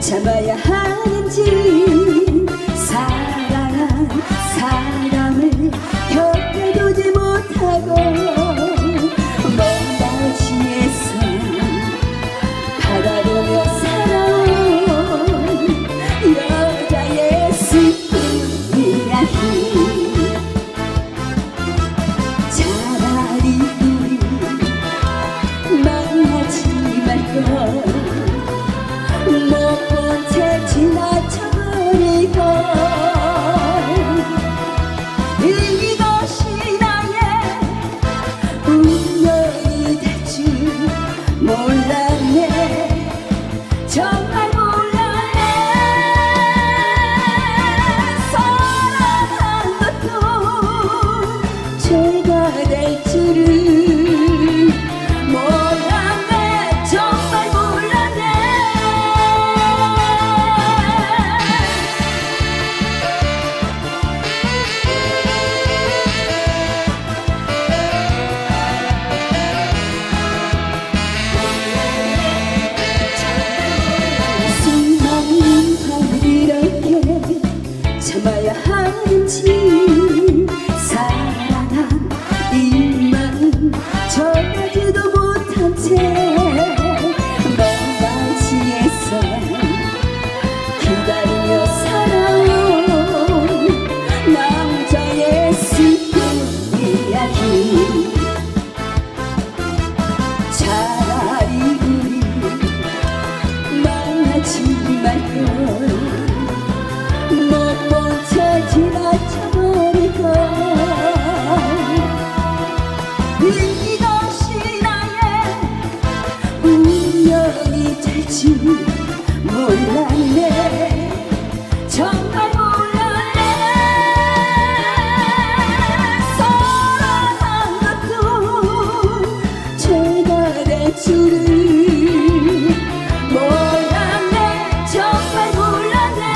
잡아야 하는지 사랑한 사랑 more love. 봐야 하는지. 사랑한 이만은 절 건지 몰랐네. 정말 몰랐네. 사랑한 것도 죄가 될 줄을 몰랐네. 정말 몰랐네.